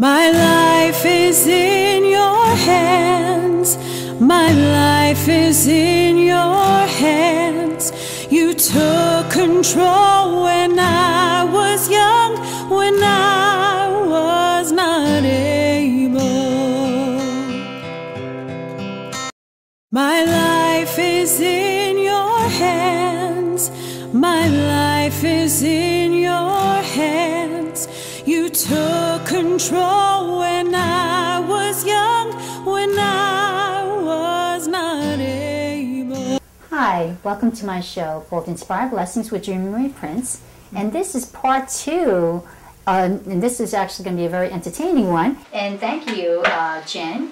My life is in your hands. My life is in your hands. You took control when I was young, when I was not able. My life is in your hands. My life is in your hands. You took control when I was young, when I was not able. Hi, welcome to my show called Inspired Blessings with Jean Marie Prince. And this is part two, uh, and this is actually going to be a very entertaining one. And thank you, uh, Jenn,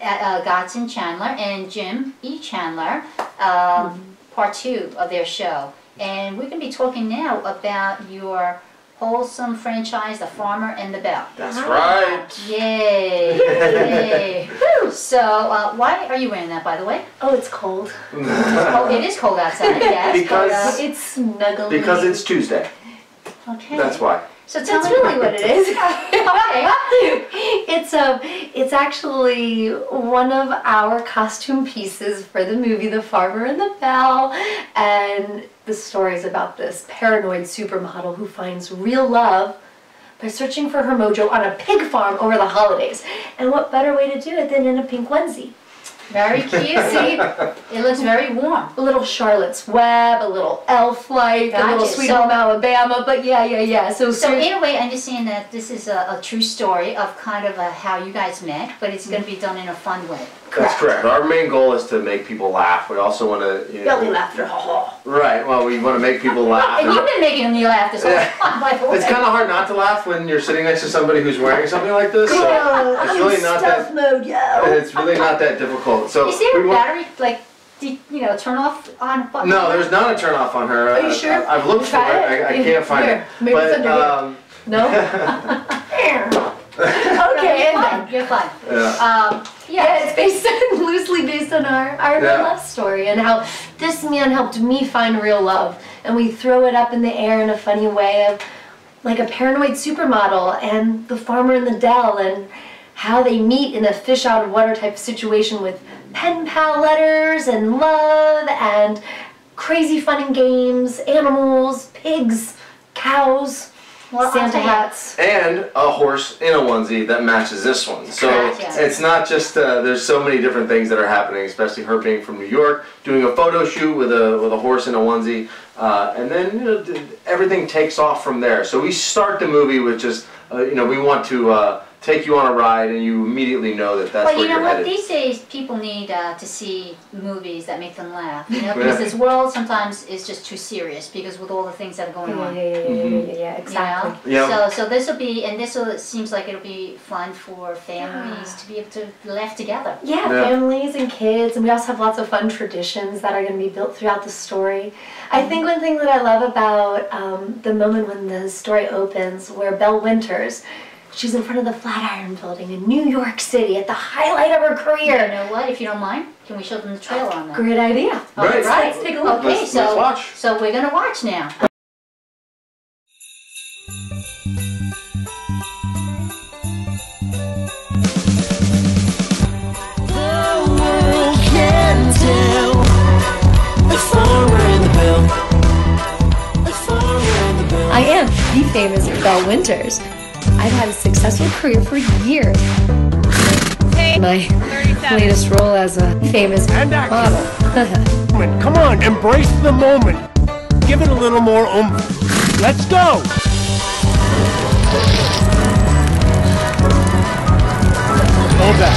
uh, uh, Gotzon Chandler, and Jim E. Chandler, um, part two of their show. And we're going to be talking now about your wholesome franchise, The Farmer and the Belle. That's right. Yay! Yay! Woo! So, uh, why are you wearing that, by the way? Oh, it's cold. Oh, it is cold outside, yes. Because- but, uh, It's snuggly. Because it's Tuesday. okay. That's why. So tell That's me really what it is. it's a. It's actually one of our costume pieces for the movie The Farmer and the Belle, and the story is about this paranoid supermodel who finds real love by searching for her mojo on a pig farm over the holidays. And what better way to do it than in a pink onesie? Very cute. It looks very warm. A little Charlotte's Web, a little Elf Life, a little Sweet So- Home Alabama. But yeah, yeah, yeah. So, So ser- in a way, I understand that this is a, a true story of kind of a, how you guys met, but it's going to be done in a fun way. That's correct. Our main goal is to make people laugh. We also want to. You know, belly laughter, ha ha. Right. Well, we want to make people laugh. And you've been making me laugh this whole time, by the way. It's kind of hard not to laugh when you're sitting next to somebody who's wearing something like this. So it's really not that. mode, yo. It's really not that difficult. So Is there we a want- battery, like, de- you know, turn off on button? No, there's not a turn off on her. Are you I- sure? I, have looked for it. I, I can't find Here, it. maybe it's under here. um, No? No, you're fine. Yeah. Um, yeah, yeah, it's based on, loosely based on our, our real Yeah. love story and how this man helped me find real love. And we throw it up in the air in a funny way of like a paranoid supermodel and the farmer in the dell and how they meet in a fish out of water type situation with pen pal letters and love and crazy fun and games, animals, pigs, cows, Well, Santa hats. and a horse in a onesie that matches this one. So Correct. it's not just uh, there's so many different things that are happening, especially her being from New York, doing a photo shoot with a with a horse in a onesie, uh, and then you know, everything takes off from there. So we start the movie with just uh, you know we want to uh, take you on a ride, and you immediately know that that's Well, where you know you're what? headed. These days, people need uh, to see movies that make them laugh. You know, Yeah. because this world sometimes is just too serious because with all the things that are going on. yeah, yeah, yeah, yeah, yeah, yeah, You exactly. know? Yeah. So, so this will be, and this will it seems like it'll be fun for families to be able to laugh together. Yeah, Yeah. families and kids, and we also have lots of fun traditions that are going to be built throughout the story. I think one thing that I love about um, the moment when the story opens, where Belle Winters, she's in front of the Flatiron Building in New York City at the highlight of her career. You career. know what? If you don't mind, can we show them the trailer on that? Great idea. All Right. right. Let's take a look. Okay, Let's- so let's watch. so we're gonna watch now. I am the famous Belle Winters. I've had a successful career for years. My latest role as a famous And model. Come on, embrace the moment. Give it a little more oomph. Let's go. Hold that.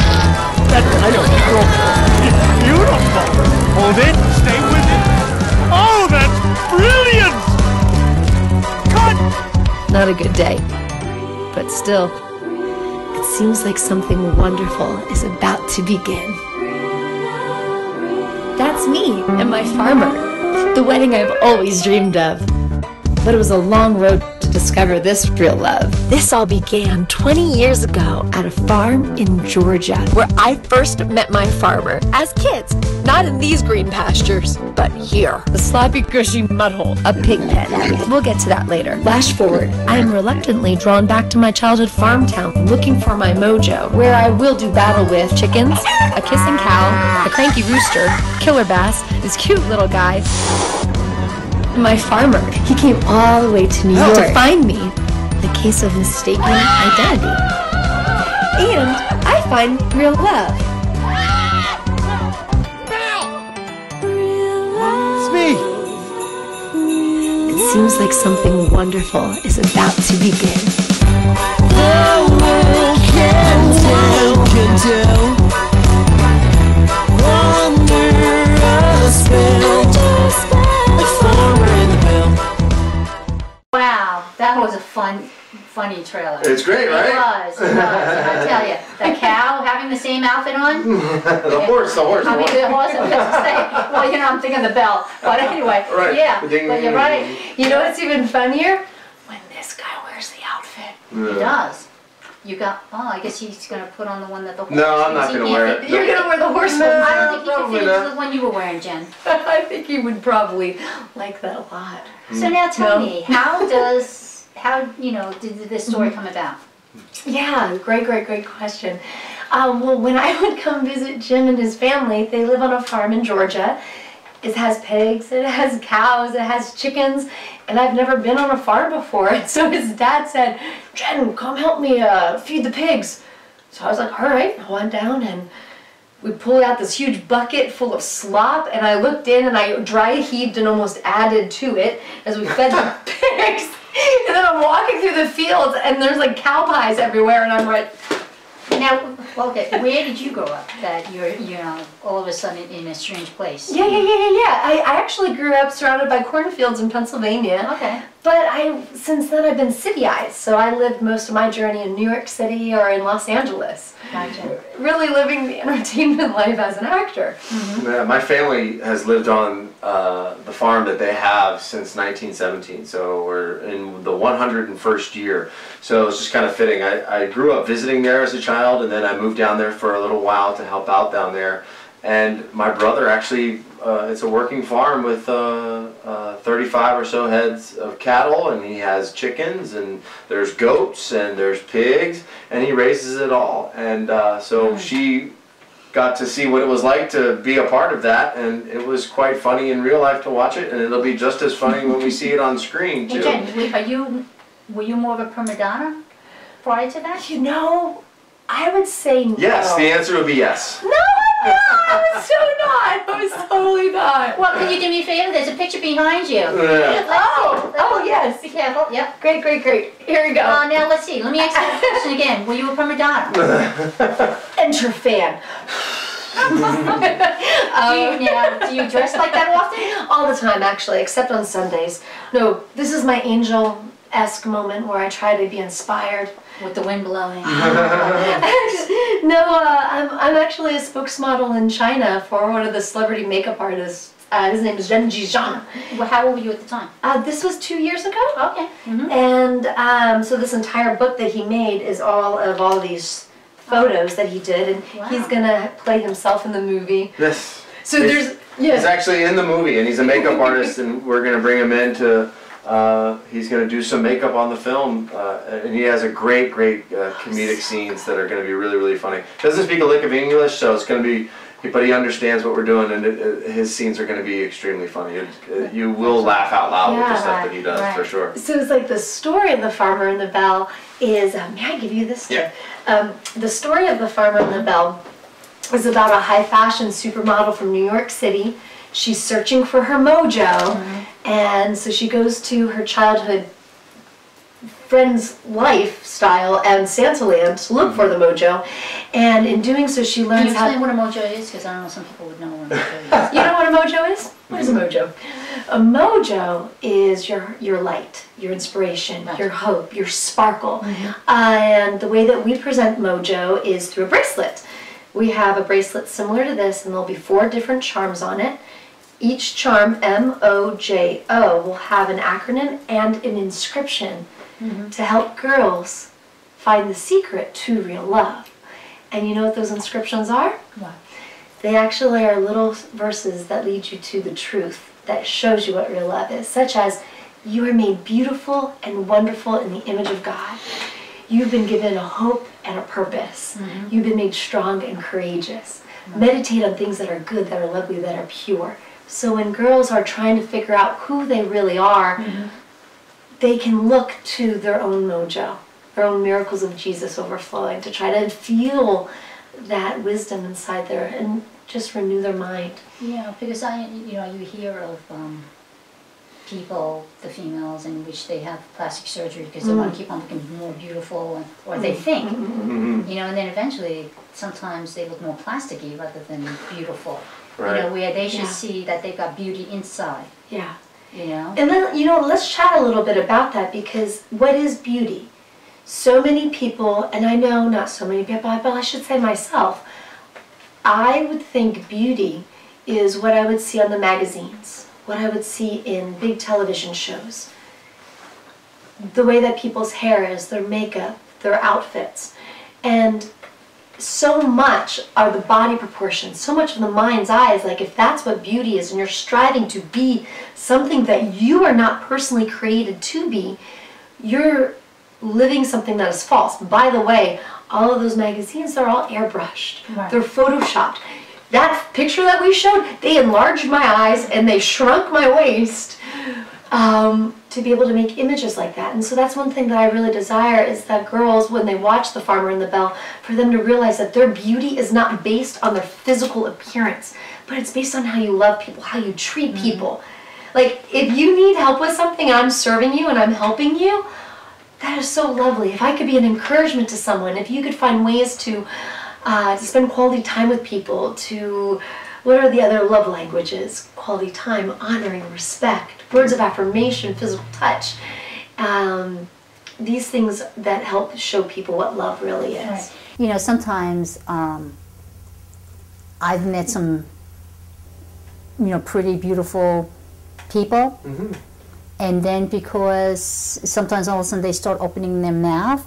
That kind of girl. It's beautiful. Hold it. Stay with it. Oh, that's brilliant. Cut. Not a good day. But still, it seems like something wonderful is about to begin. That's me and my farmer. The wedding I've always dreamed of. But it was a long road to to discover this real love. This all began 20 years ago at a farm in Georgia, where I first met my farmer as kids. Not in these green pastures, but here. The sloppy, gushy mud hole, a pig pen. We'll get to that later. Flash forward, I am reluctantly drawn back to my childhood farm town, looking for my mojo, where I will do battle with chickens, a kissing cow, a cranky rooster, killer bass, this cute little guy, my farmer. He came all the way to New York to find me. The case of mistaken identity. And I find real love. It's me. It seems like something wonderful is about to begin. Wow, that was a fun, funny trailer. It's great, It right? was, it was. I tell you, the cow having the same outfit on. the horse, the horse. I mean, the horse, I was say, well, you know, I'm thinking the bell, but anyway, Right. yeah, Ding, but you're right. You know what's even funnier? When this guy wears the outfit. he does. You got, oh, I guess he's gonna put on the one that the horse. No, I'm not gonna wear it. You're gonna wear the horse one. I don't think he Probably can fit into not. the one you were wearing, Jenn. I think he would probably like that a lot. So now tell No. me, how does, how, you know, did this Mm-hmm. story come about? Yeah, great, great, great question. Um, well, when I would come visit Jim and his family, they live on a farm in Georgia. It has pigs, it has cows, it has chickens, and I've never been on a farm before. And so his dad said, Jenn, come help me uh, feed the pigs. So I was like, all right, I went down and we pulled out this huge bucket full of slop, and I looked in and I dry heaved and almost added to it as we fed the pigs. And then I'm walking through the fields, and there's like cow pies everywhere, and I'm like, Now, okay, where did you grow up that you're, you know, all of a sudden in a strange place? yeah, yeah, yeah, yeah, yeah. I, I actually grew up surrounded by cornfields in Pennsylvania. Okay. But I, since then, I've been city-eyed. So I lived most of my journey in New York City or in Los Angeles, Gotcha. really living the entertainment life as an actor. Yeah, my family has lived on uh, the farm that they have since 1917, so we're in the 101st year. So it's just kind of fitting. I, I grew up visiting there as a child, and then I moved down there for a little while to help out down there. And my brother actually, uh, it's a working farm with uh, uh, 35 or so heads of cattle, and he has chickens, and there's goats, and there's pigs, and he raises it all. And uh, so she got to see what it was like to be a part of that, and it was quite funny in real life to watch it, and it'll be just as funny when we see it on screen Hey. Jen, are you, were you more of a prima donna prior to that? You know, I would say no. Yes, the answer would be yes. No, no, I was so not. I was totally not. Well, can you do me a favor? There's a picture behind you. Yeah. Oh, oh yes. Be careful, yep. Great, great, great. Here we go. Uh, now, let's see, let me ask you the question again. Were you a prima donna? Enter fan. Do you, now, do you dress like that often? All the time, actually, except on Sundays. No, this is my angel-esque moment where I try to be inspired. With the wind blowing. no, uh, I'm, I'm actually a spokesmodel in China for one of the celebrity makeup artists. Uh, his name is Renji Zhang. Well, how old were you at the time? Uh, this was two years ago. Okay. mhm. And um, so this entire book that he made is all of all these photos that he did, and he's gonna play himself in the movie. Yes. So He's- there's He's actually in the movie, and he's a makeup artist, and we're gonna bring him in to. Uh, he's gonna do some makeup on the film, uh, and he has a great, great uh, comedic scenes that are gonna be really, really funny. Doesn't speak a lick of English, so it's gonna be. But he understands what we're doing, and it, his scenes are going to be extremely funny. It, it- you will laugh out loud with the stuff that he does, right. for sure. So it's like the story of the farmer and the belle is. Um, may I give you this? Yeah. Um, the story of the farmer and the belle is about a high fashion supermodel from New York City. She's searching for her mojo, and so she goes to her childhood friend's lifestyle and Santaland to look for the mm-hmm. mojo. And in doing so, she Can you learns how. explain what a mojo is? Because I don't know, some people would know what a mojo is. You know what a mojo is? What is a mojo? A mojo is your your light, your inspiration, Right. your hope, your sparkle. Mm-hmm. Uh, and the way that we present mojo is through a bracelet. We have a bracelet similar to this, and there'll be four different charms on it. Each charm, M O J O, will have an acronym and an inscription mm-hmm. to help girls find the secret to real love. And you know what those inscriptions are? What? They actually are little verses that lead you to the truth that shows you what real love is, such as you are made beautiful and wonderful in the image of God. You've been given a hope and a purpose. Mm-hmm. You've been made strong and courageous. Mm-hmm. Meditate on things that are good, that are lovely, that are pure. So when girls are trying to figure out who they really are, mm-hmm. they can look to their own mojo, their own miracles of Jesus overflowing to try to feel that wisdom inside there and just renew their mind. Yeah, because I, you know, you hear of um, people, the females, in which they have plastic surgery because they want to mm. keep on looking more beautiful, and, or they mm. think, mm-hmm, mm-hmm, you know, and then eventually sometimes they look more plasticky rather than beautiful. You know, where they should Yeah. see that they've got beauty inside. Yeah. You know. And then, you know, let's chat a little bit about that because what is beauty? So many people, and I know not so many people, but I should say myself, I would think beauty is what I would see on the magazines, what I would see in big television shows. The way that people's hair is, their makeup, their outfits. And so much are the body proportions, so much of the mind's eye is like if that's what beauty is and you're striving to be something that you are not personally created to be, you're living something that is false. By the way, all of those magazines are all airbrushed. Right. They're photoshopped. That picture that we showed, they enlarged my eyes and they shrunk my waist um, to be able to make images like that. And so that's one thing that I really desire is that girls, when they watch The Farmer and the Belle, for them to realize that their beauty is not based on their physical appearance, but it's based on how you love people, how you treat people. Like, if you need help with something, I'm serving you and I'm helping you. That is so lovely. If I could be an encouragement to someone, if you could find ways to, uh, to spend quality time with people, to what are the other love languages? Quality time, honoring, respect, words of affirmation, physical touch. Um, these things that help show people what love really is. You know, sometimes um, I've met some, you know, pretty beautiful people, and then because sometimes all of a sudden they start opening their mouth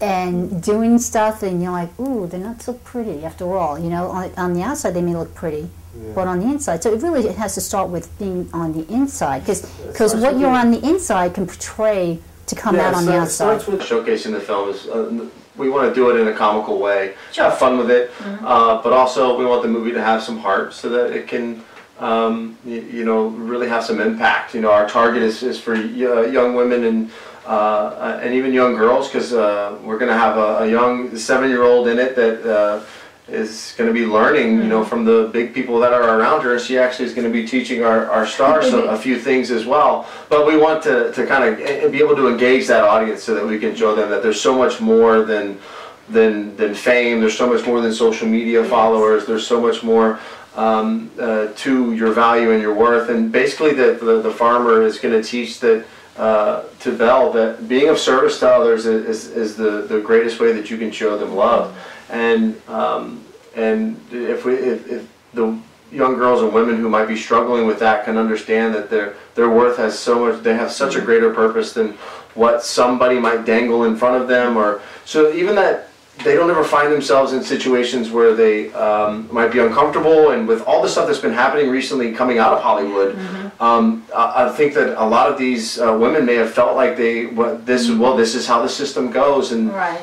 and doing stuff, and you're like, ooh, they're not so pretty after all. You know, on, on the outside they may look pretty. But on the inside, so it really it has to start with being on the inside, because starts what you're on the inside can portray to come out on so the outside. starts with showcasing the film. Is, uh, we want to do it in a comical way, have fun with it, Mm-hmm. uh, but also we want the movie to have some heart so that it can, um, you, you know, really have some impact. You know, our target is, is for y- uh, young women and uh, uh, and even young girls because uh, we're going to have a, a young seven-year-old in it that. Uh, is going to be learning, you know, from the big people that are around her. She actually is going to be teaching our, our stars a, a few things as well. But we want to, to kind of be able to engage that audience so that we can show them that there's so much more than than than fame. There's so much more than social media followers. There's so much more um, uh, to your value and your worth. And basically, the the, the farmer is going to teach that. Uh, to Belle, that being of service to others is, is, is the, the greatest way that you can show them love, and um, and if we if, if the young girls and women who might be struggling with that can understand that their their worth has so much they have such a greater purpose than what somebody might dangle in front of them or so even that they don't ever find themselves in situations where they um, might be uncomfortable and with all the stuff that's been happening recently coming out of Hollywood um, I, I think that a lot of these uh, women may have felt like they what this well this is how the system goes and Right,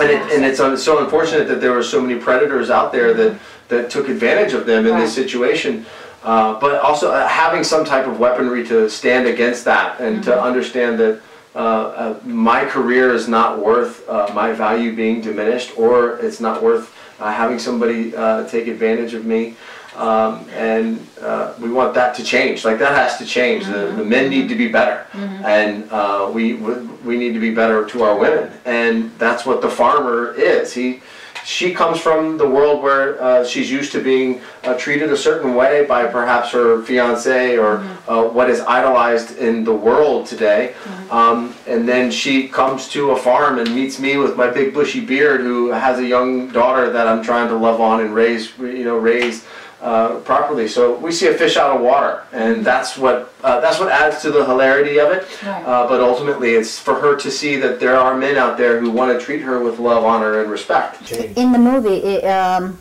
and, it, and it's un- so unfortunate that there were so many predators out there that, that took advantage of them in this situation. Uh, but also uh, having some type of weaponry to stand against that and to understand that uh, uh, my career is not worth uh, my value being diminished or it's not worth uh, having somebody uh, take advantage of me. Um, and uh, we want that to change. Like that has to change. The, the men need to be better, and uh, we we need to be better to our women. And that's what the farmer is. He she comes from the world where uh, she's used to being uh, treated a certain way by perhaps her fiance or uh, what is idolized in the world today. Um, and then she comes to a farm and meets me with my big bushy beard, who has a young daughter that I'm trying to love on and raise, you know, raise uh, properly. So we see a fish out of water, and that's what uh, that's what adds to the hilarity of it. Right. Uh, but ultimately, it's for her to see that there are men out there who want to treat her with love, honor, and respect. In the movie, it, um,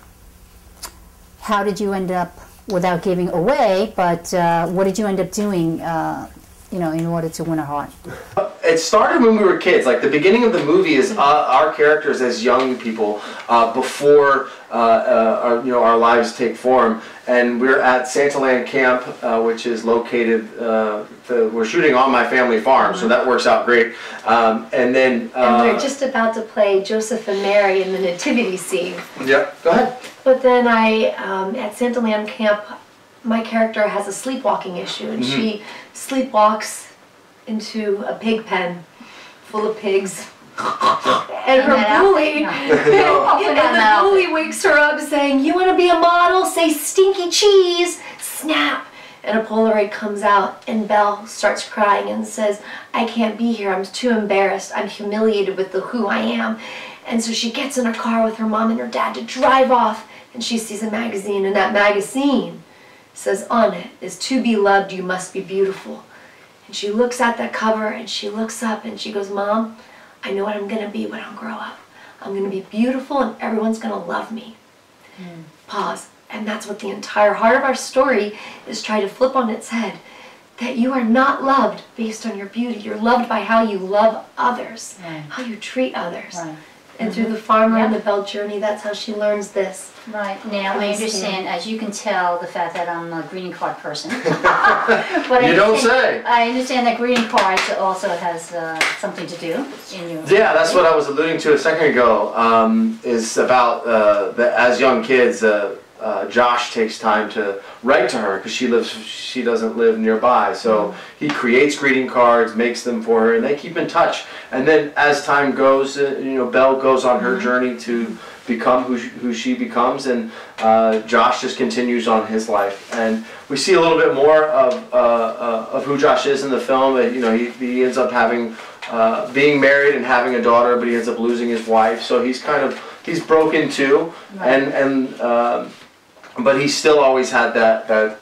how did you end up, without giving away, but uh, what did you end up doing, uh, you know, in order to win a heart? It started when we were kids. Like the beginning of the movie is uh, our characters as young people uh, before uh, uh, our, you know our lives take form, and we're at Santa Land Camp, uh, which is located. Uh, the, we're shooting on my family farm, so that works out great. Um, and then And we're just about to play Joseph and Mary in the nativity scene. Yep. Go ahead. But then I, um, at Santa Land Camp, my character has a sleepwalking issue, and she mm-hmm. sleepwalks into a pig pen full of pigs. And her that bully, outfit? and the bully wakes her up saying, "You want to be a model? Say stinky cheese." Snap. And a Polaroid comes out, and Belle starts crying and says, "I can't be here. I'm too embarrassed. I'm humiliated with the who I am." And so she gets in her car with her mom and her dad to drive off, and she sees a magazine, and that magazine says on it is to be loved you must be beautiful. And she looks at that cover and she looks up and she goes mom i know what i'm going to be when i grow up. I'm going to be beautiful and everyone's going to love me. Hmm. Pause. And that's what the entire heart of our story is trying to flip on its head. That you are not loved based on your beauty. You're loved by how you love others Right. how you treat others. Right. And through the farmer and the belle journey that's how she learns this Right, now I I understand, as you can tell, the fact that I'm a greeting card person. But I You don't understand- say. I understand that greeting cards also has uh, something to do in your. Yeah, that's what I was alluding to a second ago. Um, is about uh, the, as young kids, uh, uh, Josh takes time to write to her because she lives, she doesn't live nearby. So he creates greeting cards, makes them for her, and they keep in touch. And then as time goes, uh, you know, Belle goes on her journey to become who she, who she becomes, and uh, Josh just continues on his life. And we see a little bit more of uh, uh, of who Josh is in the film. And, you know, he, he ends up having uh, being married and having a daughter, but he ends up losing his wife. So he's kind of he's broken too, and and um, but he still always had that that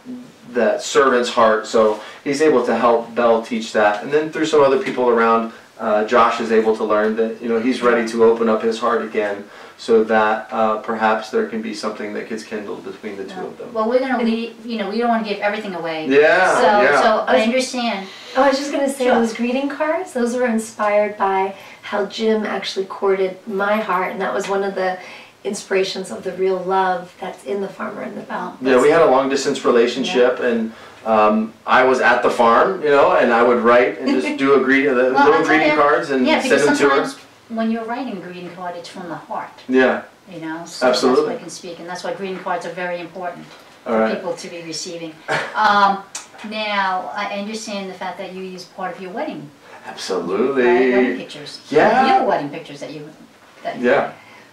that servant's heart. So he's able to help Belle teach that, and then through some other people around, uh, Josh is able to learn that you know he's ready to open up his heart again, so that uh, perhaps there can be something that gets kindled between the two of them. Well, we're gonna leave, you know, we don't wanna give everything away. Yeah, So, yeah. so I understand, Oh, I was just gonna say Sure. those greeting cards. Those were inspired by how Jim actually courted my heart, and that was one of the inspirations of the real love that's in the farmer and the belle. Yeah, we had a long distance relationship, and um, I was at the farm, you know, and I would write and just do a greet, the Well, little greeting ya, cards and yeah, send them to her. when you're writing a greeting card, it's from the heart, Yeah, you know, so that's Absolutely. what I can speak, and that's why greeting cards are very important all for right. people to be receiving. Um, now, I understand the fact that you use part of your wedding, right, wedding Absolutely. pictures. Yeah. Real wedding pictures that you, that you.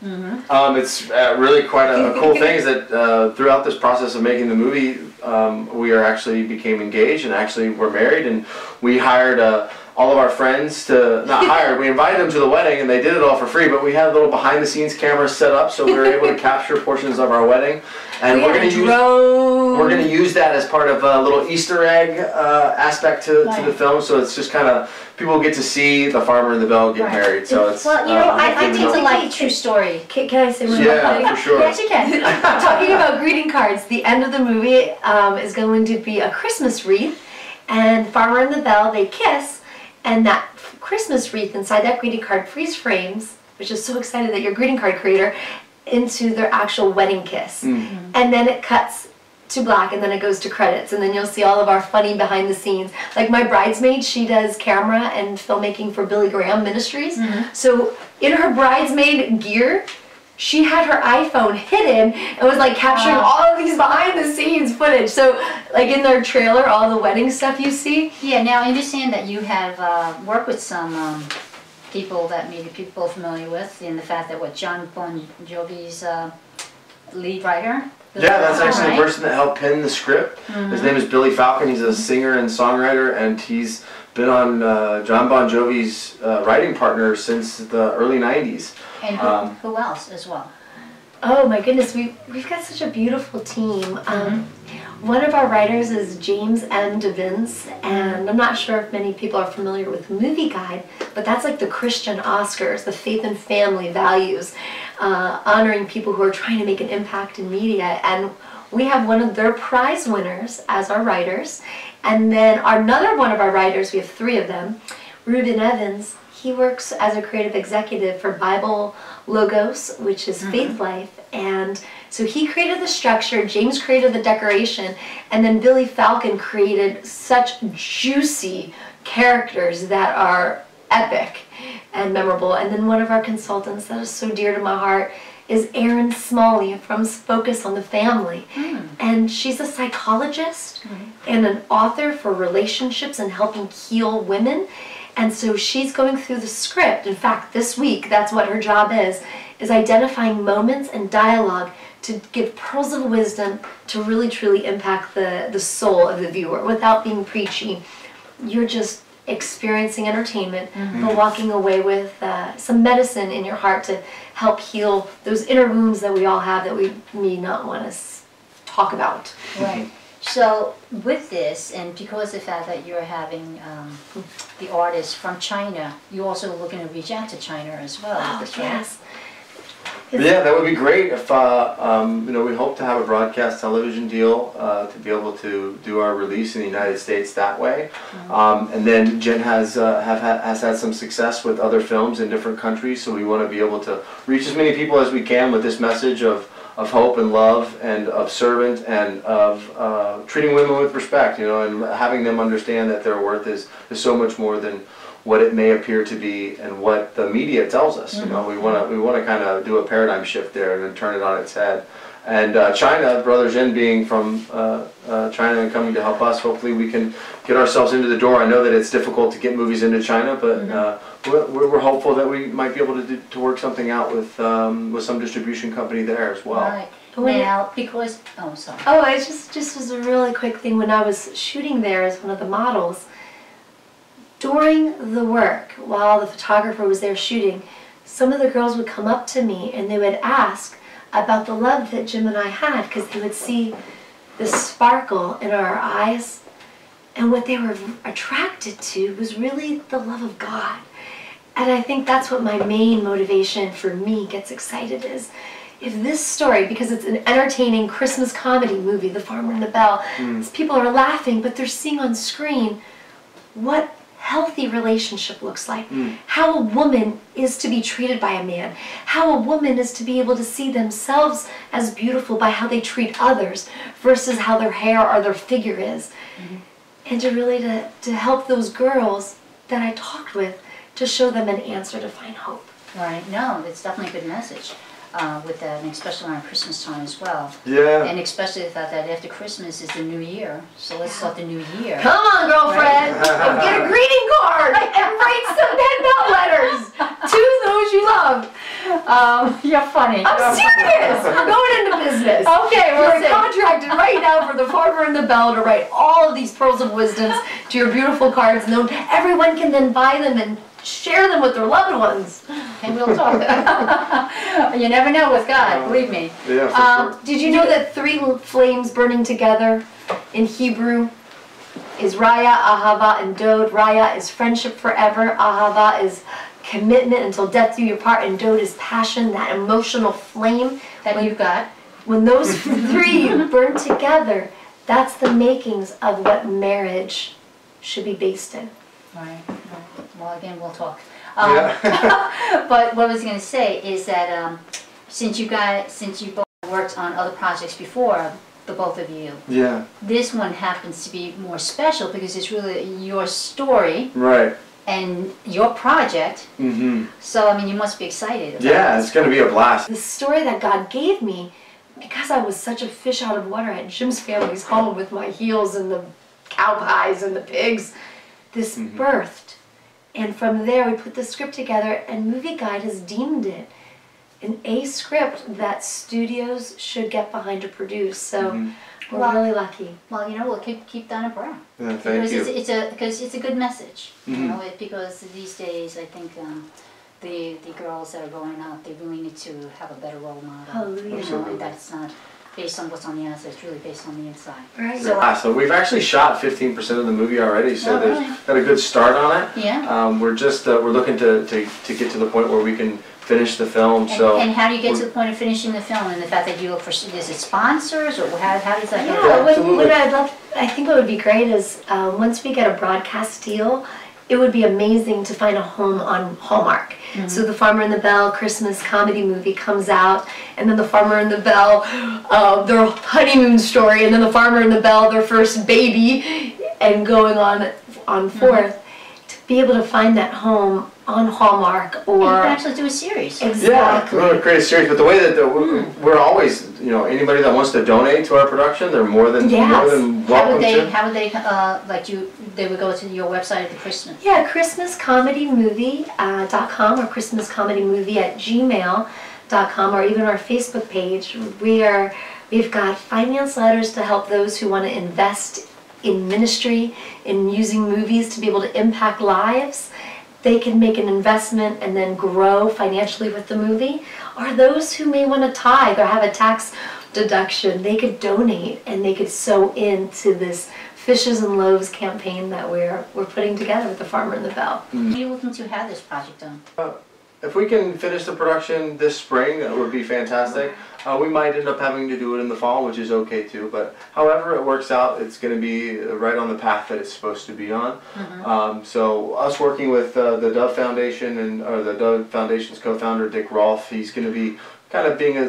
Yeah. Mm-hmm. Um, it's uh, really quite a, a cool thing is that uh, throughout this process of making the movie, um, we are actually became engaged and actually were married, and we hired uh, all of our friends to not hired. We invited them to the wedding, and they did it all for free. But we had a little behind the scenes camera set up, so we were able to capture portions of our wedding, and We we're gonna use. We're going to use that as part of a little Easter egg uh, aspect to, to the film, so it's just kind of people get to see the farmer and the belle get Right. married. So it's Well, you know, uh, I, I think it's a like true story. Can, can I say one Yeah, thing? for sure. Yes, you can. Talking about greeting cards, the end of the movie um, is going to be a Christmas wreath, and Farmer and the Belle they kiss, and that Christmas wreath inside that greeting card freeze frames, which is so excited that you're a greeting card creator, into their actual wedding kiss, mm-hmm. and then it cuts to black and then it goes to credits and then you'll see all of our funny behind the scenes. Like my bridesmaid she does camera and filmmaking for billy graham ministries. Mm-hmm. So in her bridesmaid gear she had her iphone hidden and was like capturing Wow. all of these behind the scenes footage so like in their trailer all the wedding stuff you see Yeah, now I understand that you have uh, worked with some um, people that maybe people are familiar with in the fact that what John Bon Jovi's uh, lead writer. Yeah, that's actually Right? the person that helped pen the script. His name is Billy Falcon. He's a singer and songwriter, and he's been on uh, John Bon Jovi's uh, writing partner since the early '90s. And who, um, who else as well? Oh my goodness, we we've got such a beautiful team. Um, one of our writers is James M. DeVins, and I'm not sure if many people are familiar with Movie Guide, but that's like the Christian Oscars, the faith and family values, uh, honoring people who are trying to make an impact in media. And we have one of their prize winners as our writers, and then another one of our writers, we have three of them, Ruben Evans. He works as a creative executive for Bible Logos, which is Faith Life. And so he created the structure, James created the decoration, and then Billy Falcon created such juicy characters that are epic and memorable. And then one of our consultants that is so dear to my heart is Erin Smalley from Focus on the Family. Hmm. And she's a psychologist and an author for relationships and helping heal women. And so she's going through the script. In fact, this week, that's what her job is, is identifying moments and dialogue to give pearls of wisdom to really truly impact the, the soul of the viewer without being preachy. You're just experiencing entertainment, but walking away with uh, some medicine in your heart to help heal those inner wounds that we all have that we may not want to s- talk about. Right. So with this, and because of the fact that you're having um, the artists from China, you're also looking to reach out to China as well. Oh, that's right. Yeah, that would be great if, uh, um, you know, we hope to have a broadcast television deal uh, to be able to do our release in the United States that way. Um, and then Jenn has, uh, have, ha- has had some success with other films in different countries, so we want to be able to reach as many people as we can with this message of, of hope and love and of servant and of uh, treating women with respect, you know, and having them understand that their worth is, is so much more than what it may appear to be and what the media tells us. You know, we want to we want to kind of do a paradigm shift there and then turn it on its head. And uh, China, Brother Jin being from uh, uh, China and coming to help us, hopefully we can get ourselves into the door. I know that it's difficult to get movies into China, but uh, we're, we're we're hopeful that we might be able to, do, to work something out with um, with some distribution company there as well. Right. But Now, because, oh, sorry. Oh, it just just was a really quick thing when I was shooting there as one of the models. During the work, while the photographer was there shooting, some of the girls would come up to me and they would ask about the love that Jim and I had because they would see the sparkle in our eyes and what they were attracted to was really the love of God. And I think that's what my main motivation for me gets excited is if this story, because it's an entertaining Christmas comedy movie, The Farmer and the Belle, is people are laughing, but they're seeing on screen what healthy relationship looks like, hmm. how a woman is to be treated by a man, how a woman is to be able to see themselves as beautiful by how they treat others versus how their hair or their figure is. Mm-hmm. And to really to, to help those girls that I talked with to show them an answer to find hope. Right, no, it's definitely a good message uh, with that, and especially around Christmas time as well. Yeah. And especially the fact that after Christmas is the new year, so let's start the new year. Come on, girlfriend, and get a greeting card and write some pen pal letters to those you love. Um, you're funny. I'm You're funny. serious. We're going into business. Okay, we'll You're see. contracted right now for the farmer and the belle to write all of these pearls of wisdoms to your beautiful cards, and then everyone can then buy them and share them with their loved ones. And we'll talk. you never know with God, believe me. Yeah, for Um, sure. did you know that three flames burning together in Hebrew is Raya, Ahava, and Dod? Raya is friendship forever. Ahava is commitment until death do you part, and Dod is passion, that emotional flame. That when, you've got. when those three burn together, that's the makings of what marriage should be based in. Right, right. Well, again, we'll talk. Um, Yeah. But what I was going to say is that um, since you guys, since you both worked on other projects before, the both of you, yeah. this one happens to be more special because it's really your story Right. and your project. Mm-hmm. So I mean, you must be excited. About Yeah, it's going to be a blast. the story that God gave me, because I was such a fish out of water at Jim's family's home with my heels and the cow pies and the pigs, this birthed. And from there, we put the script together, and Movie Guide has deemed it an A script that studios should get behind to produce. So we're Well- really lucky. Well, you know, we'll keep keep that up around. Yeah, thank because you. it's, it's a because it's a good message. You Mhm. know, it, because these days I think um, the the girls that are going out, they really need to have a better role model. Hallelujah. You know, Absolutely. and that's not based on what's on the outside. It's really based on the inside. Right. So Ah, so we've actually shot 15% of the movie already, so Oh, there's really? got a good start on it. Yeah. Um, we're just uh, we're looking to, to, to get to the point where we can finish the film. And, so and how do you get to the point of finishing the film? And the fact that you look for is it sponsors or how, how does that Yeah, go? what, what I'd love, I think what would be great is um, once we get a broadcast deal, it would be amazing to find a home on Hallmark. So the Farmer and the Belle Christmas comedy movie comes out, and then the Farmer and the Belle, uh, their honeymoon story, and then the Farmer and the Belle, their first baby, and going on on forth. To be able to find that home on Hallmark you or can actually do a series. Yeah, exactly. we're gonna create a series, but the way that the, we're, we're always, you know, anybody that wants to donate to our production, they're more than more Yes. than How welcome would they? to. How would they? Uh, like you? They would go to your website at the Christmas. Yeah, ChristmasComedyMovie.com or ChristmasComedyMovie at gmail.com or even our Facebook page. We are, we've got finance letters to help those who want to invest in ministry, in using movies to be able to impact lives. They can make an investment and then grow financially with the movie. Or those who may want to tithe or have a tax deduction, they could donate and they could sow into this Fishes and Loaves campaign that we're we're putting together with the Farmer and the Belle. When are you looking to have this project done? Uh, If we can finish the production this spring, that would be fantastic. Uh, we might end up having to do it in the fall, which is okay too. But however it works out, it's going to be right on the path that it's supposed to be on. Um, so us working with uh, the Dove Foundation and or the Dove Foundation's co-founder Dick Rolfe, he's going to be kind of being a,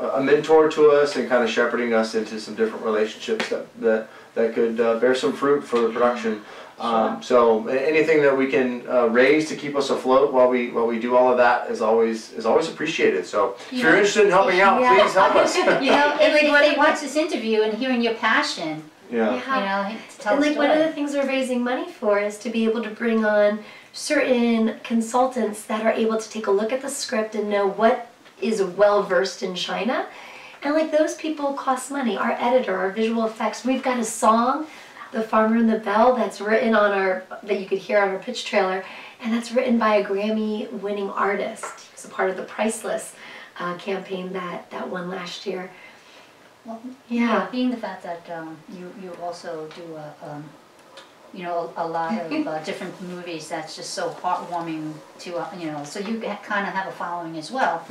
a, a mentor to us and kind of shepherding us into some different relationships that that, that could uh, bear some fruit for the production. Um, so anything that we can uh, raise to keep us afloat while we while we do all of that is always is always appreciated. So if you're interested in helping out, Yeah. please help us. You know, if, And like if what- they watch this interview and hearing your passion, yeah. you know, to tell And the like one of the things we're raising money for is to be able to bring on certain consultants that are able to take a look at the script and know what is well versed in China. And like those people cost money. Our editor, our visual effects, we've got a song, The Farmer and the Belle, that's written on our that you could hear on our pitch trailer, and that's written by a Grammy winning artist. It's a part of the Priceless uh, campaign that that won last year. Well, Yeah. being the fact that um, you you also do a um, you know a, lot of uh, different movies that's just so heartwarming to uh, you know so you kind of have a following as well.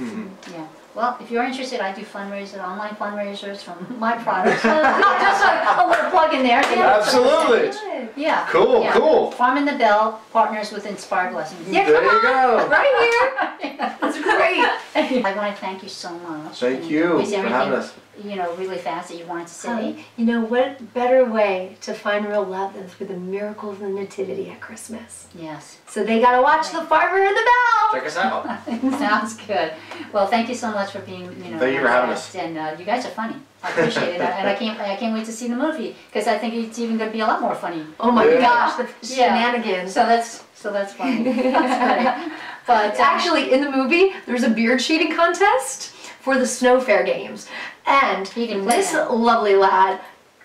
Yeah. Well, if you're interested, I do fundraisers, online fundraisers from my products. just a, a little plug in there. Absolutely. Yeah. Cool, yeah. cool. Farm in the Belle partners with Inspired Blessings. Yeah, There come you on. go. Right here. That's great. I want to thank you so much. Thank And you was for having us. You know, really fast that you wanted to say. Um, you know, what better way to find real love than through the miracle of the Nativity at Christmas? Yes. So they gotta watch The Farmer and the Belle! Check us out. Sounds good. Well, thank you so much for being, you know, Thank you for having guest. And uh, you guys are funny. I appreciate it, and I can't, I can't wait to see the movie because I think it's even going to be a lot more funny. Oh my Yeah. gosh, the Yeah. shenanigans. So that's, so that's funny. That's great. But uh, Actually, in the movie, there's a beard shading contest for the snow fair games. And He didn't play this that. lovely lad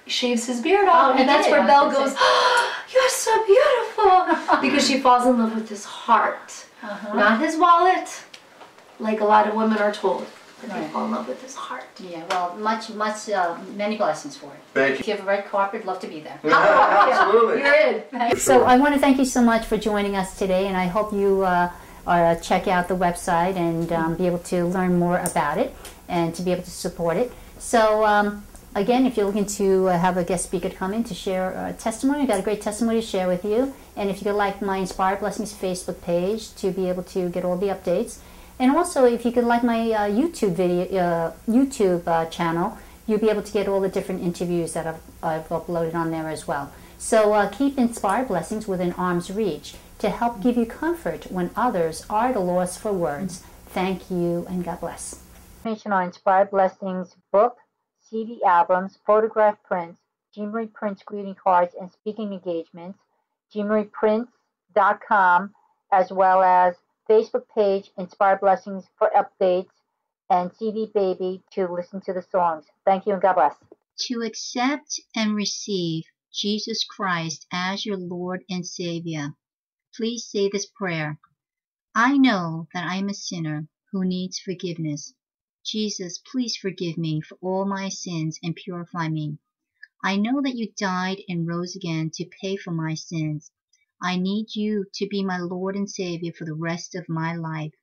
shaves his beard off, Oh, and that's did, where Belle goes, oh, You're so beautiful! because she falls in love with his heart, uh-huh. not his wallet, like a lot of women are told. But they fall in love with his heart. yeah, well, much, much, uh, many blessings for it. Thank you. If you. you have a red carpet, love to be there. Absolutely. You're in. So I want to thank you so much for joining us today, and I hope you uh, uh, check out the website and um, be able to learn more about it and to be able to support it. So um, again, if you're looking to uh, have a guest speaker come in to share a testimony, we've got a great testimony to share with you. And if you could like my Inspired Blessings Facebook page to be able to get all the updates, and also if you could like my uh, YouTube video, uh, YouTube uh, channel, you'll be able to get all the different interviews that I've, I've uploaded on there as well. So uh, keep inspired blessings within arm's reach to help give you comfort when others are at a loss for words. Thank you and God bless. Information on Inspired Blessings book, CD albums, photograph prints, Jean Marie Prince greeting cards, and speaking engagements, jeanmarieprince.com, as well as Facebook page, Inspired Blessings for updates, and CD Baby to listen to the songs. Thank you and God bless. To accept and receive Jesus Christ as your Lord and Savior, please say this prayer. I know that I am a sinner who needs forgiveness. Jesus, please forgive me for all my sins and purify me. I know that you died and rose again to pay for my sins. I need you to be my Lord and Savior for the rest of my life.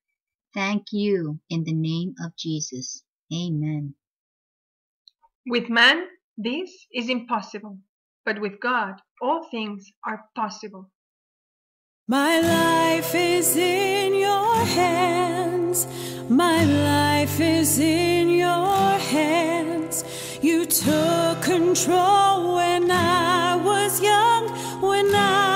Thank you in the name of Jesus. Amen. With man, this is impossible, but with God, all things are possible. My life is in your hands. My life is in your hands. You took control when I was young, when I